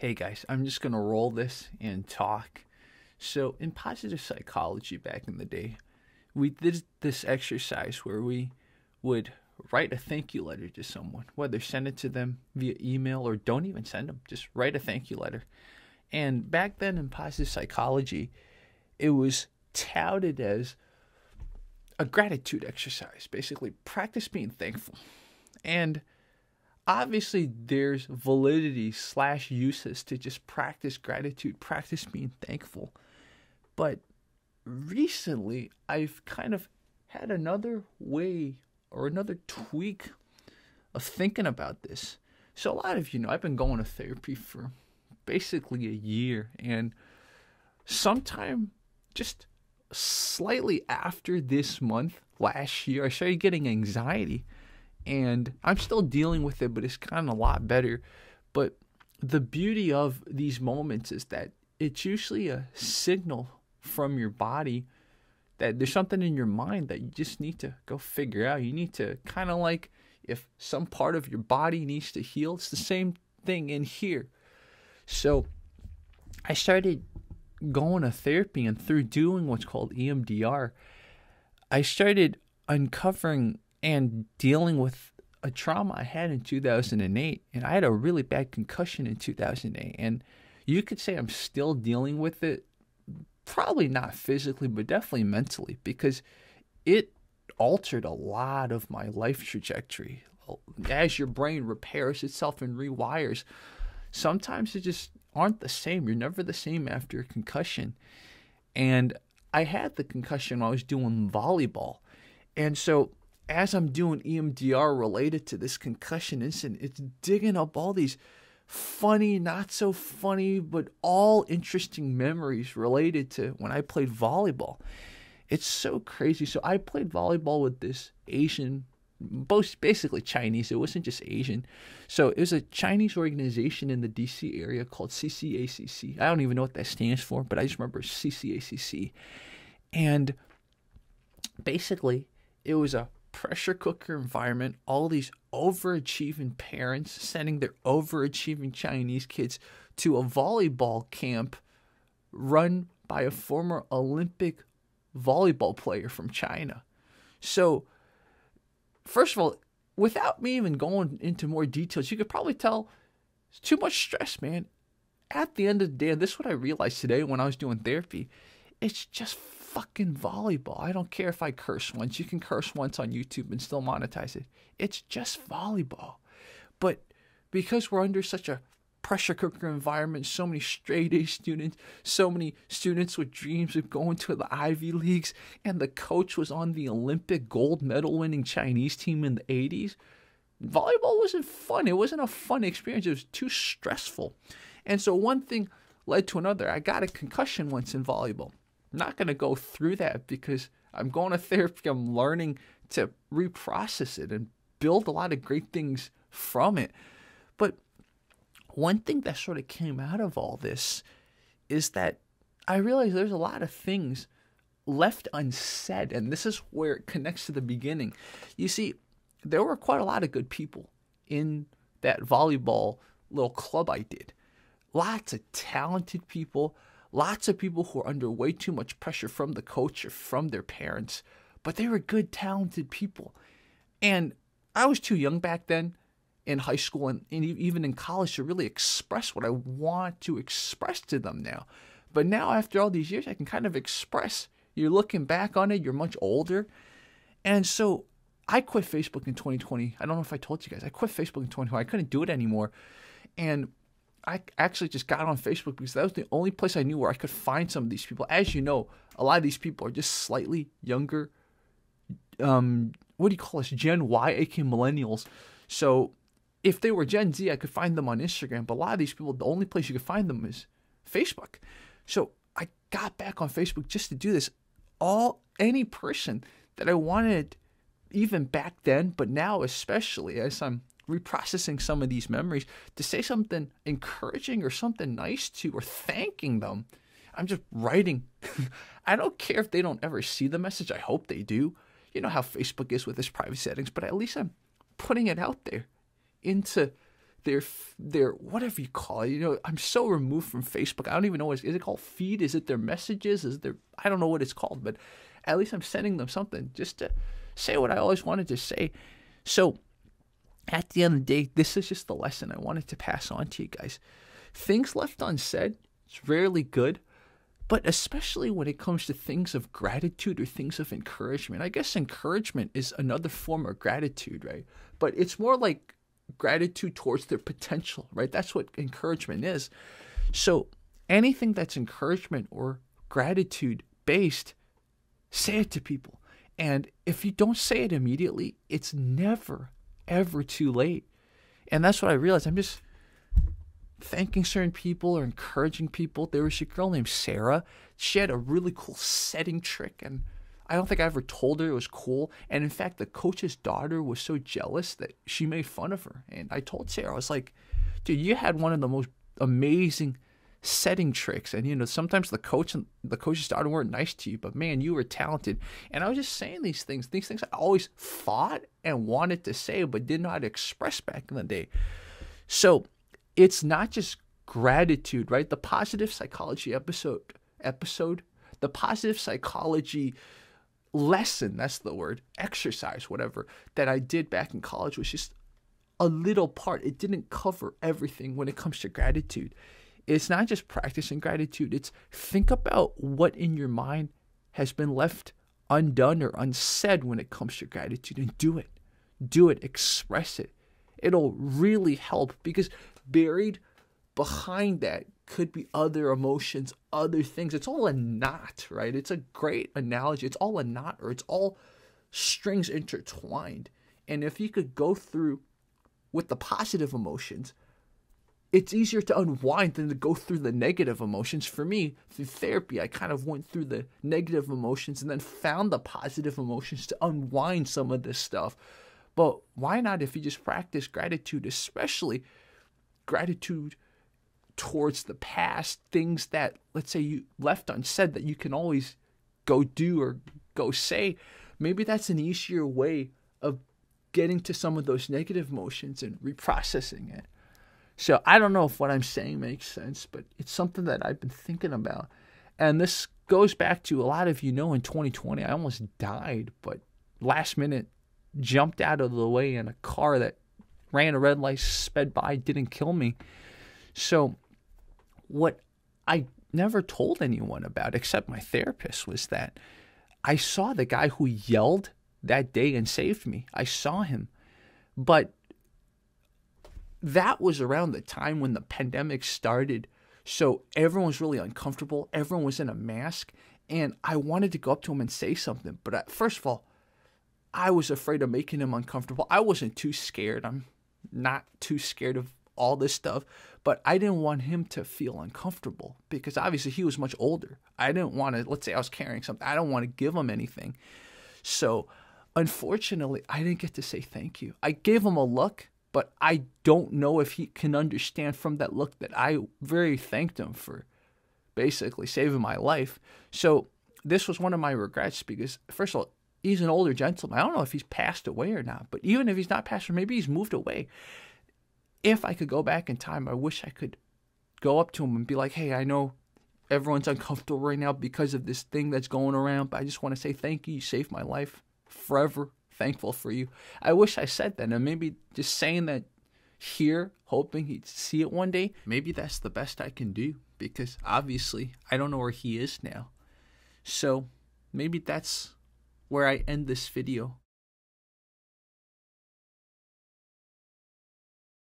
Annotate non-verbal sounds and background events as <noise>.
hey guys, I'm just going to roll this and talk. So, in positive psychology back in the day, we did this exercise where we would write a thank you letter to someone, whether send it to them via email or don't even send them, just write a thank you letter. And back then in positive psychology, it was touted as a gratitude exercise, basically practice being thankful. And obviously there's validity slash uses to just practice gratitude, practice being thankful. But recently I've kind of had another way or another tweak of thinking about this. So a lot of you know I've been going to therapy for basically a year and sometime just slightly after this month last year I started getting anxiety and I'm still dealing with it but it's kind of a lot better but the beauty of these moments is that it's usually a signal from your body that there's something in your mind that you just need to go figure out. You need to kind of like if some part of your body needs to heal, it's the same thing in here. So I started going to therapy and through doing what's called EMDR, I started uncovering and dealing with a trauma I had in 2008. And I had a really bad concussion in 2008. And you could say I'm still dealing with it probably not physically, but definitely mentally, because it altered a lot of my life trajectory. As your brain repairs itself and rewires, sometimes it just aren't the same. You're never the same after a concussion. And I had the concussion while I was doing volleyball. And so as I'm doing EMDR related to this concussion incident, it's digging up all these funny, not so funny, but all interesting memories related to when I played volleyball. It's so crazy. So I played volleyball with this Asian, both basically Chinese. It wasn't just Asian. So it was a Chinese organization in the DC area called CCACC. I don't even know what that stands for, but I just remember CCACC. And basically, it was a pressure cooker environment, all these overachieving parents sending their overachieving Chinese kids to a volleyball camp run by a former Olympic volleyball player from China. So, first of all, without me even going into more details, you could probably tell it's too much stress, man. At the end of the day, and this is what I realized today when I was doing therapy, it's just fucking volleyball. I don't care if I curse once. You can curse once on YouTube and still monetize it. It's just volleyball. But because we're under such a pressure cooker environment, so many straight A students, so many students with dreams of going to the Ivy Leagues, and the coach was on the Olympic gold medal winning Chinese team in the 80s. Volleyball wasn't fun. It wasn't a fun experience. It was too stressful. And so one thing led to another. I got a concussion once in volleyball. I'm not going to go through that because I'm going to therapy. I'm learning to reprocess it and build a lot of great things from it. But one thing that sort of came out of all this is that I realized there's a lot of things left unsaid. And this is where it connects to the beginning. You see, there were quite a lot of good people in that volleyball little club I did. Lots of talented people, Lots of people who are under way too much pressure from the coach or from their parents, but they were good, talented people. And I was too young back then in high school and, and even in college to really express what I want to express to them now. But now, after all these years, I can kind of express. You're looking back on it, you're much older. And so I quit Facebook in 2020. I don't know if I told you guys. I quit Facebook in 2020. I couldn't do it anymore. And I actually just got on Facebook because that was the only place I knew where I could find some of these people. As you know, a lot of these people are just slightly younger. Um, what do you call this? Gen Y, aka millennials. So if they were Gen Z, I could find them on Instagram. But a lot of these people, the only place you could find them is Facebook. So I got back on Facebook just to do this. All any person that I wanted, even back then, but now especially as I'm reprocessing some of these memories to say something encouraging or something nice to or thanking them. I'm just writing. <laughs> I don't care if they don't ever see the message. I hope they do. You know how Facebook is with its private settings, but at least I'm putting it out there into their their whatever you call it. You know, I'm so removed from Facebook. I don't even know what is it called. Feed? Is it their messages? Is there? I don't know what it's called, but at least I'm sending them something just to say what I always wanted to say. So at the end of the day, this is just the lesson I wanted to pass on to you guys. Things left unsaid, it's rarely good, but especially when it comes to things of gratitude or things of encouragement. I guess encouragement is another form of gratitude, right? But it's more like gratitude towards their potential, right? That's what encouragement is. So anything that's encouragement or gratitude based, say it to people. And if you don't say it immediately, it's never, ever too late. And that's what I realized. I'm just thanking certain people or encouraging people. There was a girl named Sarah. She had a really cool setting trick, and I don't think I ever told her it was cool. And in fact, the coach's daughter was so jealous that she made fun of her. And I told Sarah, I was like, dude, you had one of the most amazing setting tricks. And you know, sometimes the coach and the coaches daughter weren't nice to you, but man, you were talented. And I was just saying these things, these things I always thought and wanted to say, but how to express back in the day. So it's not just gratitude, right? The positive psychology episode episode, the positive psychology lesson, that's the word, exercise, whatever, that I did back in college was just a little part. It didn't cover everything when it comes to gratitude. It's not just practicing gratitude, it's think about what in your mind has been left undone or unsaid when it comes to gratitude and do it. Do it, express it. It'll really help because buried behind that could be other emotions, other things. It's all a knot, right? It's a great analogy. It's all a knot or it's all strings intertwined. And if you could go through with the positive emotions, it's easier to unwind than to go through the negative emotions. For me, through therapy, I kind of went through the negative emotions and then found the positive emotions to unwind some of this stuff. But why not if you just practice gratitude, especially gratitude towards the past, things that, let's say, you left unsaid that you can always go do or go say. Maybe that's an easier way of getting to some of those negative emotions and reprocessing it. So I don't know if what I'm saying makes sense, but it's something that I've been thinking about. And this goes back to a lot of you know in 2020, I almost died, but last minute jumped out of the way in a car that ran a red light, sped by, didn't kill me. So, what I never told anyone about, except my therapist, was that I saw the guy who yelled that day and saved me. I saw him. But that was around the time when the pandemic started. So everyone was really uncomfortable. Everyone was in a mask. And I wanted to go up to him and say something. But I, first of all, I was afraid of making him uncomfortable. I wasn't too scared. I'm not too scared of all this stuff, but I didn't want him to feel uncomfortable because obviously he was much older. I didn't want to, let's say I was carrying something, I don't want to give him anything. So unfortunately, I didn't get to say thank you. I gave him a look, but I don't know if he can understand from that look that I very thanked him for basically saving my life. So this was one of my regrets because, first of all, he's an older gentleman. I don't know if he's passed away or not, but even if he's not passed away, maybe he's moved away. If I could go back in time, I wish I could go up to him and be like, hey, I know everyone's <laughs> uncomfortable right now because of this thing that's going around, but I just want to say thank you. You saved my life. Forever thankful for you. I wish I said that. And maybe just saying that here, hoping he'd see it one day, maybe that's the best I can do because obviously I don't know where he is now. So maybe that's where I end this video.